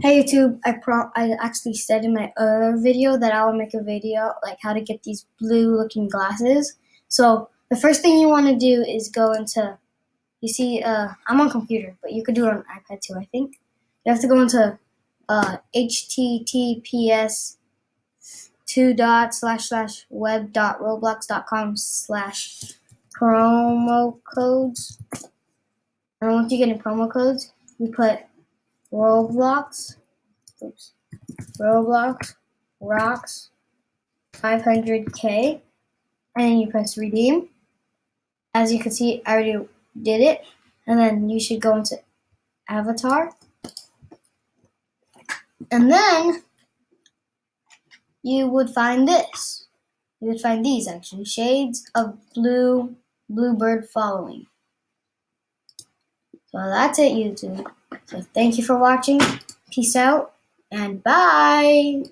Hey YouTube, I pro I actually said in my other video that I will make a video like how to get these blue looking glasses. So the first thing you want to do is go into you see uh I'm on computer, but you could do it on iPad too, I think. You have to go into uh https two dot slash slash web dot roblox dot com slash promo codes. And once you get in promo codes, you put Roblox, oops, Roblox rocks 500k, and you press redeem. As you can see, I already did it, and then you should go into avatar, and then you would find this. You would find these actually shades of blue, bluebird following. So that's it, YouTube. So thank you for watching. Peace out and bye.